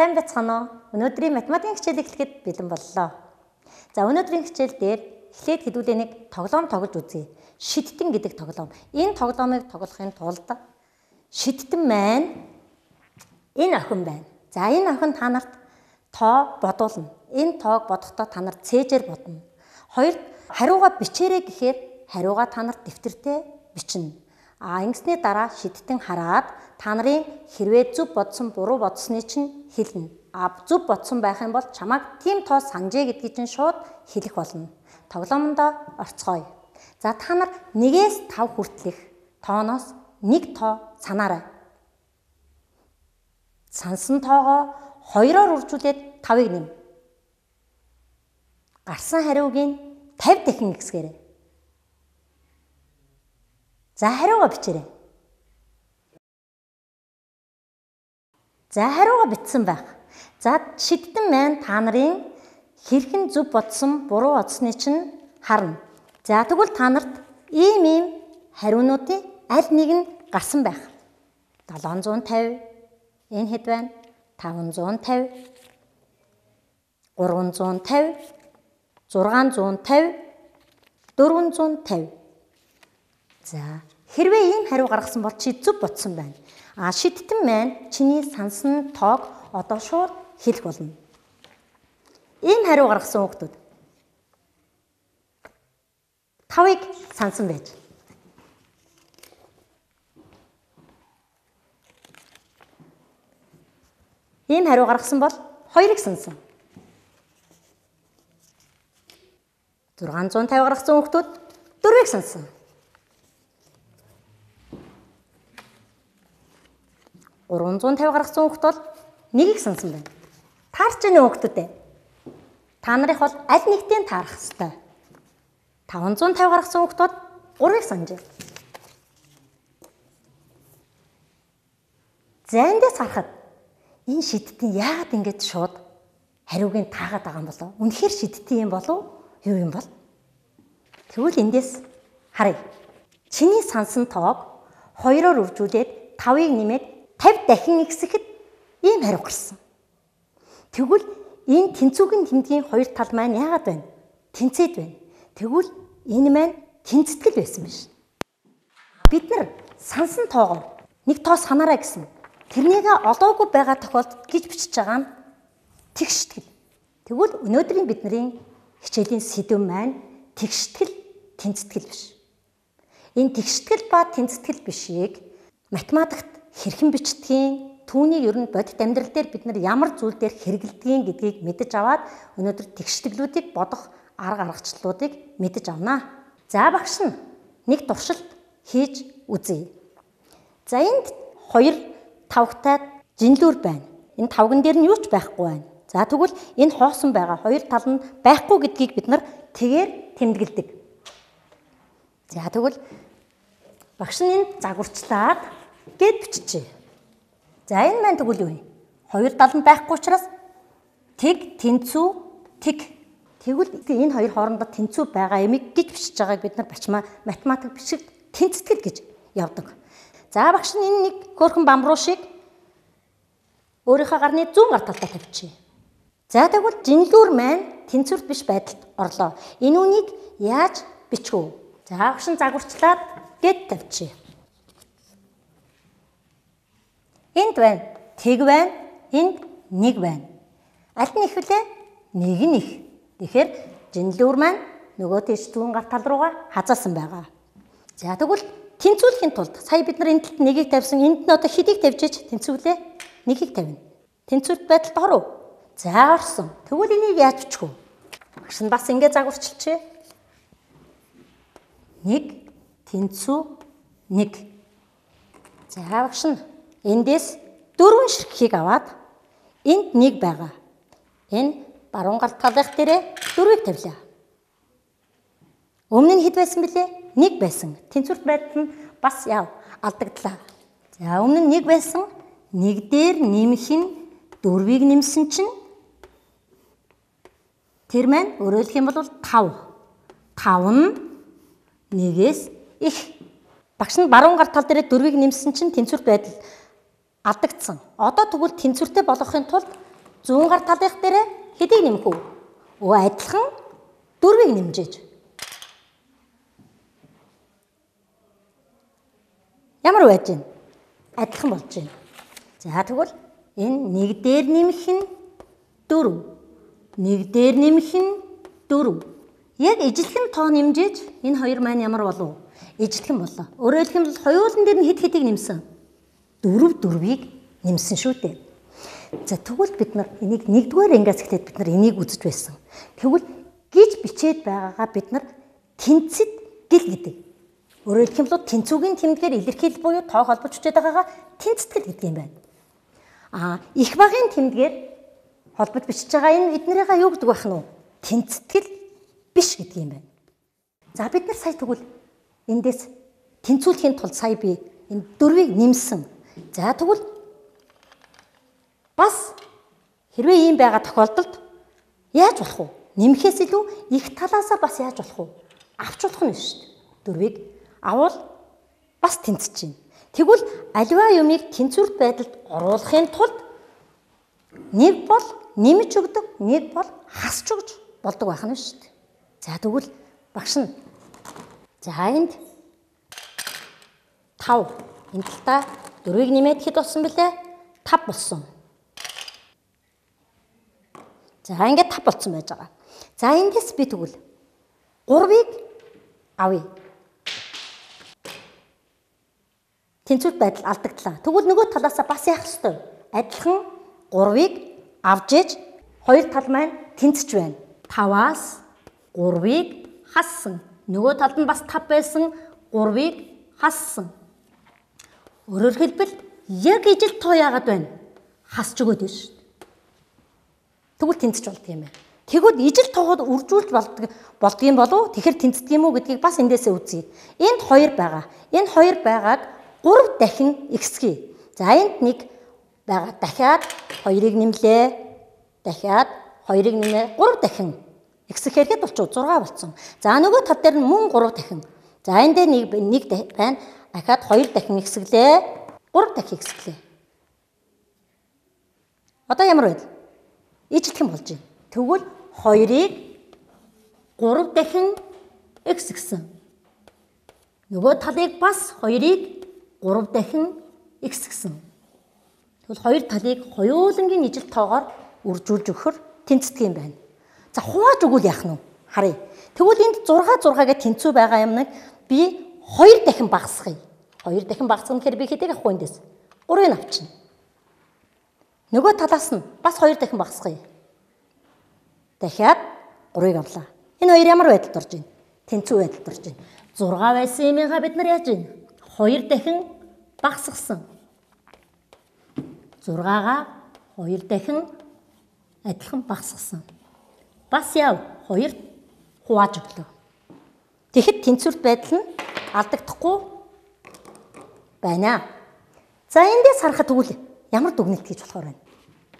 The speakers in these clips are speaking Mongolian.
Сайн байцгаана уу? Өнөөдрийн математикийн хичээл эхлэхэд бэлэн боллоо. За өнөөдрийн хичээл дээр эхлээд хэдүүлээ нэг тоглоом тоглож үзье. Шидтэн гэдэг тоглоом. Энэ тоглоомыг тоглохын тулд шидтэн маань энэ охин байна. За энэ охин та нарт тоо бодуулна. Энэ тоог бодохдоо та нар цээжээр бодно. Хоёрт хариугаа бичээрэй гэхээр хариугаа та нарт дэвтэртээ бичнэ. А ингэсний дараа шидтэн хараад та нарын хэрвээ зөв бодсон буруу бодсны чинь хэлнэ. А зөв бодсон байх юм бол чамайг тийм тоо санджээ гэдгийг чинь шууд хэлэх болно. Тоглоомондоо орцгоё. За та нар 1-ээс 5 хүртэлх тооноос нэг тоо санаарай. Сансан тоогоо 2-оор үржүүлээд 5-ыг нэм. Гарсан хариугийн 50 дахин ихсгээрэй. За хариугаа бичээрэй. За хариугаа бичсэн байх. За шидтэн маань та нарын хэрхэн зөв бодсон, буруу бодсны чинь харна. За тэгвэл та нарт ийм ийм хариунуудын аль нэг нь гарсан байх. 750 энэ хэд байна? 550 350 650 450 За хэрвээ ийм хариу гаргасан бол чи зөв бодсон байна. А шидтэн маань чиний сансан тоог одоо шууд хэлэх болно. Ийм хариу гаргасан хүмүүс тавыг сансан байж. Ийм хариу гаргасан бол хоёрыг сансан. 650 гаргасан хүмүүс дөрвийг сансан. 350 гаргасан хүүхэд бол нэгийг сансан байна. Таарч ийн хүүхдүүдээ. Та нарыг бол аль нэгтийн таарах ёстой. 550 гаргасан хүүхдүүд 3-ыг санджээ. За эндээс харахад энэ шидтийн яагаад ингэж шууд хариугийн таагаад байгаа юм болов? Үнэхээр шидтийн юм болов юу юм бол? Тэгвэл эндээс харъя. Чиний сансан тоог 2-оор үржүүлээд 5-ыг нэмээд 50 дахин ихсэхэд ийм хариу гарсан. Тэгвэл энэ тэнцвүүгийн тэмдгийн хоёр тал маань яагаад байна? Тэнцээд байна. Тэгвэл энэ маань тэнцэтгэл байсан биш. Бид нар сансан тоогоор нэг тоо санаарай гэсэн. Тэрнийг олоогүй байгаа тохиолдолд гэж бичиж байгаа нь тэгштгэл. Тэгвэл өнөөдрийн бидний хичээлийн сэдэв маань тэгштгэл, тэнцэтгэл биш. Энэ тэгштгэл ба тэнцэтгэл бишийг математикт хэрхэн бичдгийг түүнийг ер нь бодит амьдрал дээр бид нар ямар зүйл дээр хэрэгэлдгийг гэдгийг мэдэж аваад өнөөдөр тэгшдэглүүдийг бодох арга аргачлалуудыг мэдэж авнаа. За багш нь нэг туршилт хийж үзье. За энд хоёр тавхтай жинлүүр байна. Энэ тавган дээр нь юу ч байхгүй байна. За тэгвэл энэ хоосон байгаа хоёр тал нь байхгүй гэдгийг бид нар тэгээр тэмдэглэдэг. За тэгвэл багш нь энэ загварчлаад гэд биччихье. За энэ маань тэгвэл юу вэ? Хоёр дал нь байхгүй учраас тэг тэнцүү тэг тэгвэл энэ хоёр хоорондоо тэнцүү байгаа ямиг гэж бичиж байгааг бид нар бачмаа математик бичиг тэнцэтгэл гэж явдаг. За багш нь энэ нэг хөөрхөн бамруу шиг өөрийнхөө гарны зүүн гар талдаа тавьчихъя. За тэгвэл жинлүүр маань тэнцвэрт биш байдалд орлоо. Энэ үнийг яаж вэ? За багш нь загварчлаад гэд тавьчихъя. Энд байна. Тэг байна. Энд нэг байна. Аль нь их вүлээ? Нэг нь их. Тэгэхээр жинлүүр маань нөгөө тийш зүүн гар тал руугаа хазаасан байгаа. За тэгвэл тэнцвүүлэхийн тулд сая бид нар энэ талд нэгийг тавьсан. Энд нь одоо хэдийг тавьж ич тэнцвүүлээ? Нэгийг тавина. Тэнцвэрт байдалд оров. За орсон. Тэгвэл энийг яаж бичих вэ? Багш нь бас ингэ загварчилчээ. Нэг тэнцүү нэг. За багш нь Эндээс дөрвөн ширхгийг аваад энд нэг байгаа. Энэ баруун гар талынх дээрээ дөрвийг тавилаа. Өмнө нь хэд байсан бэлээ? Нэг байсан. Тэнцвэрт байдал нь бас яв алдагдлаа. За өмнө нь нэг байсан. Нэг дээр нэмэх нь дөрвийг нэмсэн чинь тэр маань өөрөөлөх юм бол 5. 5 нь нэгээс их. Багш нь баруун гар тал дээр дөрвийг нэмсэн чинь тэнцвэрт байдал алдагдсан. Одоо тэгвэл тэнцвэртэй болгохын тулд зүүн гар талынх дээр хэдийг нэмэх үү? Өө адилхан дөрвийг нэмжээж. Ямар байж гин? Адилхан болж байна. За тэгвэл энэ нэг дээр нэмэх нь 4. Нэг дээр нэмэх нь 4. Яг ижилхэн тоо нэмжээж энэ хоёр маань ямар болов? Ижилхэн боллоо. Өөрөөр хэлбэл хоёулан дээр нь хэд хэдийг нэмсэн? Дөрөв дөрвийг нэмсэн шүү дээ. За тэгвэл бид нар энийг нэгдүгээр ангиас эхлээд бид нар энийг үзэж байсан. Тэгвэл гиж бичээд байгаагаа бид нар тэнцэд гэл гэдэг. Өөрөөр хэлбэл тэнцүүгийн тэмдгээр илэрхийлэл буюу тоо холбож хүчээд байгаагаа тэнцэтгэл гэдэг юм байна. Аа их багын тэмдгээр холбож бичиж байгаа энэ эднэрийгээ юу гэдэг байх нь вэ? Тэнцэтгэл биш гэдэг юм байна. За бид нар сая тэгвэл эндээс тэнцүүлэхийн тулд сая би энэ дөрвийг нэмсэн За тэгвэл бас хэрвээ ийм байгаа тохиолдолд яаж болох вэ? Нэмхээс илүү их талаасаа бас яаж болох вэ? Авч болох нь шүү дээ. Дөрвийг авал бас тэнцэж чинь. Тэгвэл аливаа юмыг тэнцвэрт байдалд оруулахын тулд нэг бол нэмж өгдөг, нэг бол хасч өгж болдог байх нь шүү дээ. За тэгвэл багш нь за энд 5 энэ талдаа 4-ийг нэмээд хэд болсон бэлээ? 5 болсон. За ингээд 5 болсон байж байгаа. За эндээс би тэгвэл 3-ыг авъя. Тэнцвэр байдал алдагдлаа. Тэгвэл нөгөө талаасаа бас яах ёстой? Адилхан 3-ыг авж иж хоёр тал маань тэнцэж байна. 5-аас 3-ыг хассан. Нөгөө талд нь бас 5 байсан 3-ыг хассан. Өөрөөр хэлбэл яг ижил тоо яагаад байна? Хасч өгөөд байна шүү дээ. Тэгвэл тэнцэж болдго юм байна. Тэгвэл ижил тоогод үржүүлж болдго болдго юм болов тэгэхээр тэнцдэг юм уу гэдгийг бас эндээсээ үзье. Энд хоёр байгаа. Энэ хоёр байгааг 3 дахин ихсгэе. За энд нэг байгаа. Дахиад хоёрыг нэмлээ. Дахиад хоёрыг нэмээ. 3 дахин ихсэх хэрэгэд болчихоо 6 болсон. За нөгөө тал дээр нь мөн 3 дахин. За энд нэг нэг байна дахиад 2 дахин ихсгэлээ 3 дахин ихсгэлээ. Одоо ямар байл? Ижлэх юм болж байна. Тэгвэл 2-ыг 3 дахин гэсэн. Нөгөө талыг бас 2-ыг 3 дахин гэсэн. Тэгвэл хоёр талыг хоёулангийн ижил тоогоор үржүүлж өгөхөр тэнцдэг юм байна. За хувааж өгвөл яах нь вэ? Харъя. Тэгвэл энд 6 6-гээ тэнцүү байгаа юмныг би хоёр дахин багасгая. Хоёр дахин багасгах гэхээр би хэдийг авах вэ эндээс? 3-ыг авчна. Нөгөө талаас нь бас хоёр дахин багасгая. Дахиад 3-ыг авлаа. Энэ хоёр ямар байдалд орж байна? Тэнцүү байдалд орж байна. 6 байсан юмгаа бид нар яаж байна? Хоёр дахин багасгасан. 6-гаа хоёр дахин адилхан багасгасан. Бас яв хоёр хувааж өглөө. Тэгэхэд тэнцвэрт байдал нь алдагдахгүй байна. За эндээс харахад тэгвэл ямар дүгнэлт хийж болохоор байна.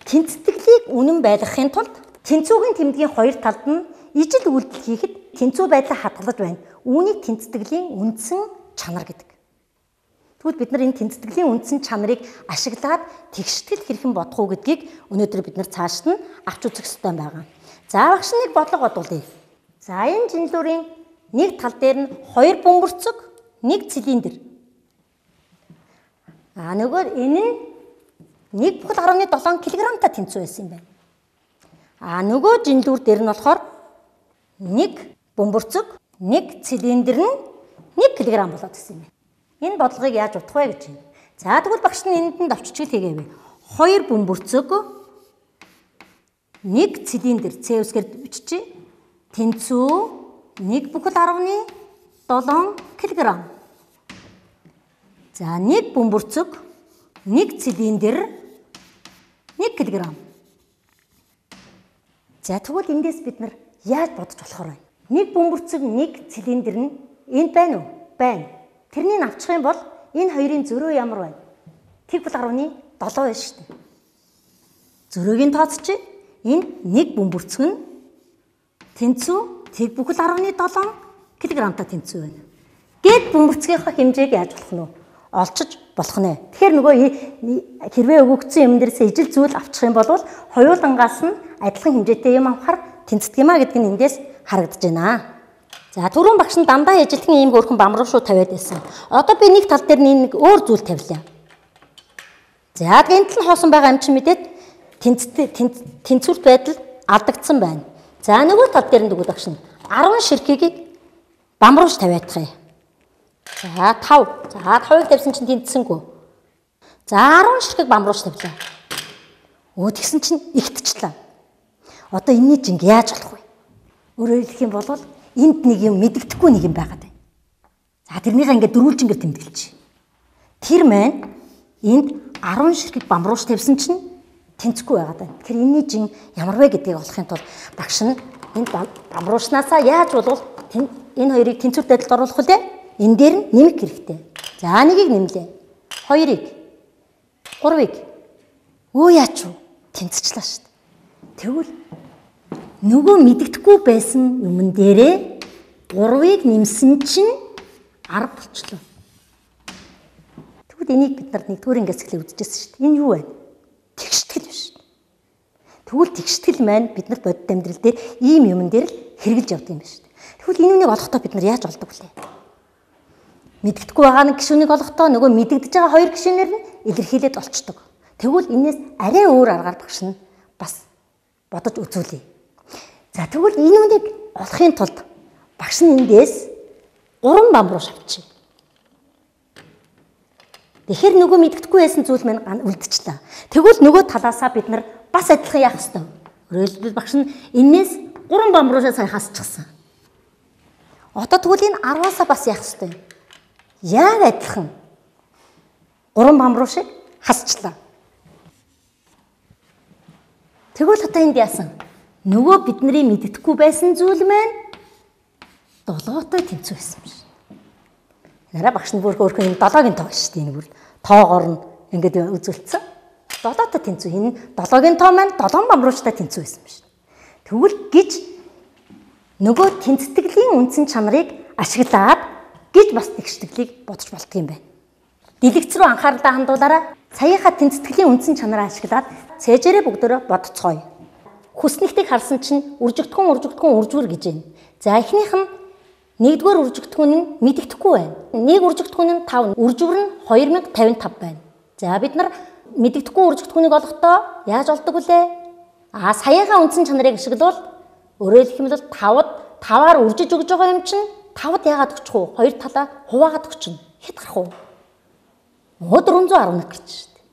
Тэнцэтгэлийг үнэн байлгахын тулд тэнцүүгийн тэмдгийн хоёр талд нь ижил үйлдэл хийхэд тэнцүү байдлаа хадгалж байна. Үүнийг тэнцэтгэлийн үндсэн чанар гэдэг. Тэгвэл бид нар энэ тэнцэтгэлийн үндсэн чанарыг ашиглаад тэгштгэл хэрхэн бодох уу гэдгийг өнөөдөр бид нар цааш нь авч үзэх ёстой байгаа. За багш нэг бодлого бодуулъя. За энэ жинлүүрийн нэг тал дээр нь хоёр бөмбөрцөг, нэг цилиндр. А нөгөө энэ нь 1.17 кг-та тэнцүү байсан юм байна. А нөгөө жинлүүр дээр нь болохоор нэг бөмбөрцөг, нэг цилиндр нь 1 кг болоод гэсэн юм байна. Энэ бодлогыг яаж утгах вэ гэж байна. За тэгвэл багш нь энэнд нь давччихэл хийгээвэ. Хоёр бөмбөрцөг, нэг цилиндр С үсгээр биччихье. Тэнцүү 1 бүхэл 10.7 кг. За нэг бөмбөрцөг, нэг цилиндр 1 кг. За тэгвэл эндээс бид нар яаж бодож болохоор вэ? Нэг бөмбөрцөг, нэг цилиндр нь энд байна уу? Байна. Тэрнийг авчих юм бол энэ хоёрын зөрөө ямар байна? Тэг бол 10.7 байна шүү дээ. Зөрөөгийн тооцчих. Энэ нэг бөмбөрцөг нь тэнцүү тэг бүхэл 10.7 кг-та тэнцүү байна. Гэт бөмбөрцгийнхаа хэмжээг яаж болох нь олчиж болох нэ. Тэгэхээр нөгөө хэрвээ өгөгдсөн юм дээрээс ижил зүйл авчих юм бол хоёулангаас нь адилхан хэмжээтэй юм авахар тэнцдэг юм а гэдэг нь эндээс харагдаж байна. За түрүүн багш нь дандаа ижилхэн ийм хөрхөн бамруу шүү тавиад байсан. Одоо би нэг тал дээр нэг өөр зүйл тавилаа. За гэнт л хоосон байгаа юм чинь мэдээд тэнцвэрт байдал алдагдсан байна. За нөгөө тал дээр нь багш нь 10 ширхгийг бамруулж тавиадах юм. За 5. За 5-ыг тавьсан чинь тэнцсэнгүй. За 10 ширхэг бамруулж тавилаа. Өө тэгсэн чинь игтчлээ. Одоо энэний жинг яаж болох вэ? Өөрөөр хэлэх юм бол энд нэг юм мэддэхгүй нэг юм байгаад байна. За тэрнийхээ ингээд дөрвөлж ингээд тэмдэглэж. Тэр маань энд 10 ширхэг бамруулж тавьсан чинь тэнцэхгүй байгаад байна. Тэгэхээр энэний жин ямар вэ гэдгийг олохын тулд багш нь энд бамруулснаасаа яаж болвол энэ хоёрыг тэнцвэр байдалд оруулах вэ? Энэ дээр нь нэмэх хэрэгтэй. За нэгийг нэмлээ. Хоёрыг. Гурвыг. Өө яач вэ? Тэнцчлээ шүү дээ. Тэгвэл нөгөө мэддэхгүй байсан юмн дээрээ гурвыг нэмсэн чинь 10 болчлоо. Тэгвэл энийг бид нар нэгдүгээр ингээс эхлээ үзчихсэн шүү дээ. Энэ юу вэ? Тэгвэл тэгштгэл маань бид нарт бодит амьдрал дээр ийм юмн дээр л хэрэгжилж явдаг юм байна шүү дээ. Тэгвэл энэ үнийг олохдоо бид нар яаж олдог вүлээ? Мэддэхгүй байгаа нэг гişүнийг олохдоо нөгөө мэддэж байгаа хоёр гişүнээр нь илэрхийлээд олцдог. Тэгвэл энэс арай өөр аргаар багш нь бас бодож үзүүлье. За тэгвэл энэ үнийг олохын тулд багш нь эндээс гурван бам руу шавчих. Тэгэхээр нөгөө мэддэхгүй байсан зүйл маань үлдчихлээ. Тэгвэл нөгөө талаасаа бид нар бас адилхан яах ёстой. Өөрөлдөл багш нь энээс гурван бам руу сая хасчихсан. Одоо тэгвэл энэ 10-аасаа бас яах ёстой? Яг адилхан. Гурван бам руу шиг хасчлаа. Тэгвэл одоо энд яасан? Нөгөө бидний мэддэхгүй байсан зүйл маань долоотой тэнцүү байсан юм шиг. Нараа багш нь бүр өөрхөн юм долоогийн тоо шүү дээ. Энэ бүр тоогоор нь ингээд үзүүлсэн. Долоотой тэнцүү. Энэ долоогийн тоо маань долоон бамруучтай тэнцүү байсан шиг. Тэгвэл гэж нөгөө тэнцэтгэлийн үндсэн чанарыг ашиглаад гэж бас тэгштэглийг бодож болтго юм байна. Дэлгэц рүү анхаарлаа хандуулаарай. Саяхаа тэнцэтгэлийн үндсэн чанараа ашиглаад цээжээрээ бүгдөө бодцгоё. Хүснэгтийг харсан чинь үржигдэхүүн үржигдэхүүн үржвэр гэж байна. За эхнийх нь нэгдүгээр үржигдэхүүн нь мэддэхгүй байна. Нэг үржигдэхүүн нь 5, үржвэр нь 2055 байна. За бид нар мэддэхгүй үржигдэхүүнийг олохдоо яаж олдог вүлээ? Аа саяхаа үндсэн чанарыг ашиглавал Өөрөөр бол 5-д 5-аар үржиж өгж байгаа юм чинь 5-д яагаад өгчих вэ? Хоёр талаа хуваагаад өгчихнө. Хэд гарах вэ? Муу 411 гэж шүү дээ.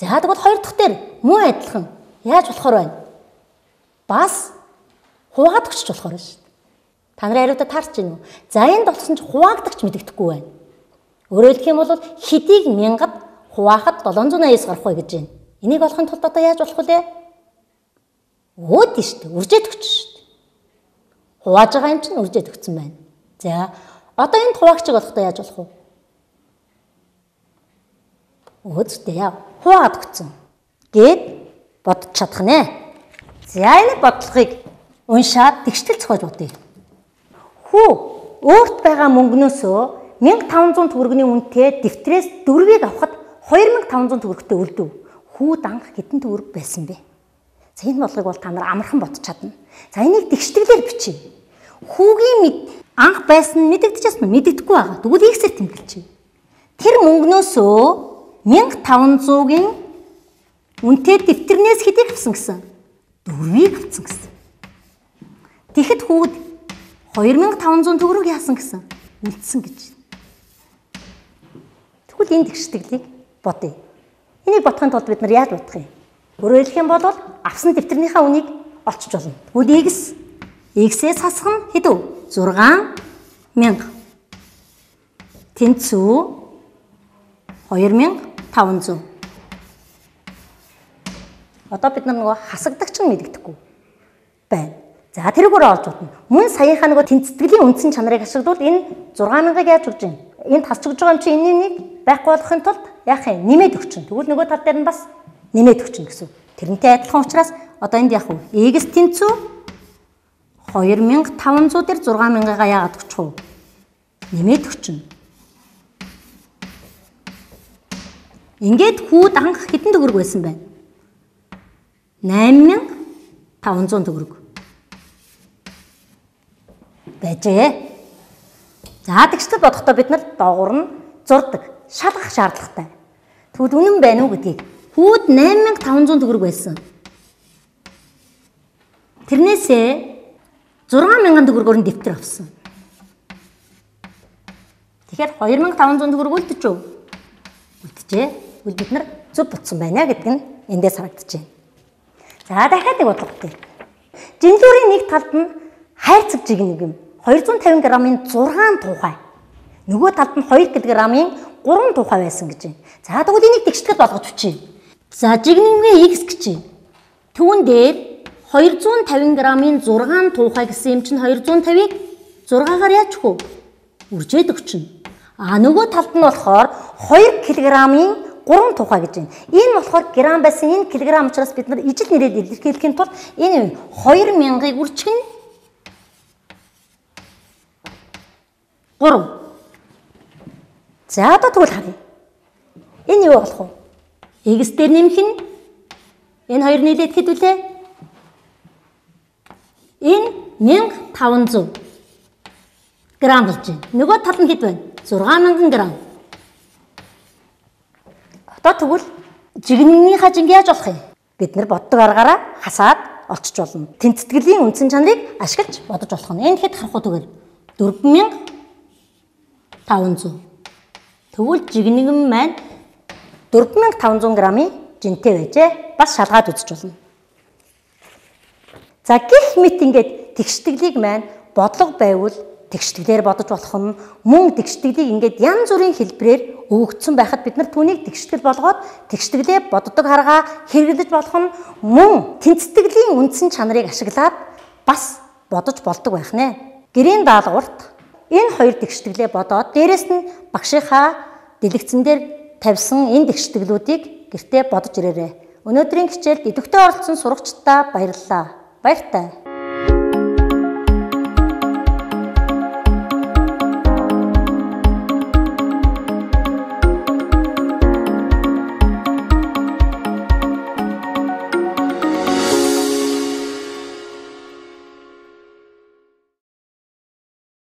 За тэгвэл хоёр дахь дээр муу адилхан яаж болохоор байна? Бас хуваагаад өгчих болохоор шүү дээ. Та нарын хариултаа таарч байна уу? За энд болсон ч хуваагдагч мэдэгдэхгүй байна. Өөрөөр хэлэх юм бол хэдийг мянгад хуваахад 780-аас гарах вэ гэж байна. Энийг олохын тулд одоо яаж болох вэ? Өөд шүү дээ. Үржээд өгч шүү дээ. Хувааж байгаа юм чинь үржээд өгсөн байна. За одоо энд хуваагчиг болохдоо яаж болох вэ? Өөдтэй яа. Хуваад өгсөн. Гээд бодож чадах нэ. За энэ бодлогыг уншаад тэгштэл зохиож бодъё. Хүү өөрт байгаа мөнгнөөсөө 1500 төгрөгийн үнэтэй дэвтрээс дөрвийг авахд 2500 төгрөгтэй үлдэв. Хүү данх хэдэн төгрөг байсан бэ? За энэ болгыг бол та нар амархан бодож чадна. За энийг тэгштгэлээр бичье. Хүүгийн мэд анх байсан нь мэдэгдэхгүй байгаа. Тэгвэл X-ээр тэмдэглэжье. Тэр мөнгнөөсөө 1500-гийн үнэтэй дэвтэрнээс хэдийг авсан гэсэн? Дөрвийг авсан гэсэн. Тэгэхэд хүүд 2500 төгрөг яасан гэсэн? Үлдсэн гэж. Тэгвэл энэ тэгштэглийг бодъё. Энийг бодохын тулд бид нар яаж бодох юм? Өөрөөр хэлэх юм бол авсан дэвтэрнийхээ үнийг олчж болно. Тэгвэл X X-ээс хасах нь хэд вэ? 6000. Тэнцүү 2500. Одоо бид нар нөгөө хасагдагч нь мэддэхгүй байна. За өөрөө олж бодно. Мөн саяынхаа нөгөө тэнцэтгэлийн үндсэн чанарыг ашиглавал энэ 6000-ыг яаж өгч юм? Энд тасч өгж байгаа юм чи энэнийг байхгүй болохын тулд яах юм? Нэмээд өгч. Тэгвэл нөгөө тал дээр нь бас нэмээд өгчин гэсэн. Тэрнтэй адилхан учраас одоо энд яах вэ? X тэнцүү 2500 дээр 6000-аа яагаад өгчих вэ? Нэмээд өгчин. Ингээд хүүд анх хэдэн төгрөг байсан бэ? 8500 төгрөг. Бажээ. За тэгштэй бодохдоо бид нар доогуур нь зурдаг, шалгах шаардлагатай. Тэгвэл үнэн байна уу гэдгийг хүүд 8500 төгрөг байсан. Тэрнээсээ 6000 төгрөгөөр нь дэвтэр авсан. Тэгэхээр 2500 төгрөг үлдэж үү? Үлдэжээ. Үл бид нар зөв бутсан байна гэдэг нь эндээс харагдаж байна. За дахиад нэг бодлого дээр. Жинлүүрийн нэг талд нь хайрцаг жигнэг юм. 250 г-ын 6 тухай. Нөгөө талд нь 2 кг-ын 3 тухай байсан гэж байна. За тэгвэл энийг тэгштгэл болгож өчье. За жигнэмгийн x гэж байна. Түүн дээр 250 г-ын 6 туухай гэсэн юм чинь 250-ыг 6-аар яаж хөө? Үржээд өгчнө. А нөгөө талд нь болохоор 2 кг-ын 3 тухай гэж байна. Энэ болохоор грамм байсан энэ килограмм учраас бид нар ижил нэрээр илэрхийлэхийн тулд энэ 2000-ыг үрчгэн 3. За одоо тэгвэл харъя. Энэ юу болох вэ? X дээр нэмэх нь энэ хоёр нийлээд хэд вүлээ? Энэ 1500 грамм болж байна. Нөгөө тал нь хэд байна? 6000 грамм. Одоо тэгвэл жигнэний хажинг яаж болох юм? Бид нар боддог аргаараа хасаад олчж болно. Тэнцэтгэлийн үндсэн чанарыг ашиглаж бодож болох нь. Энэ хэд харах уу тэгэл 4500. Тэгвэл жигнэгэн маань 4500 грамын жинтэй байжээ. Бас шалгаад үзэж болно. За гих мэт ингээд тэгштэглийг маань бодлого байвал тэгштэглээр бодож болох нь мөн тэгштэглийг ингээд янз бүрийн хэлбэрээр өгөгдсөн байхад бид нар түүнийг тэгштгэл болгоод тэгштэглээ боддог харгаа хэрэглэж болох нь мөн тэнцэтгэлийн үндсэн чанарыг ашиглаад бас бодож болдог байх нэ. Гэрийн даалгаварт энэ хоёр тэгштэглээ бодоод дээрэс нь багшийнхаа дэлгэцэн дээр тавьсан энэ тэгштэглүүдийг гэртээ бодож ирээрэй. Өнөөдрийн хичээлд идэвхтэй оролцсон сурагчдаа баярлалаа. Баяртай.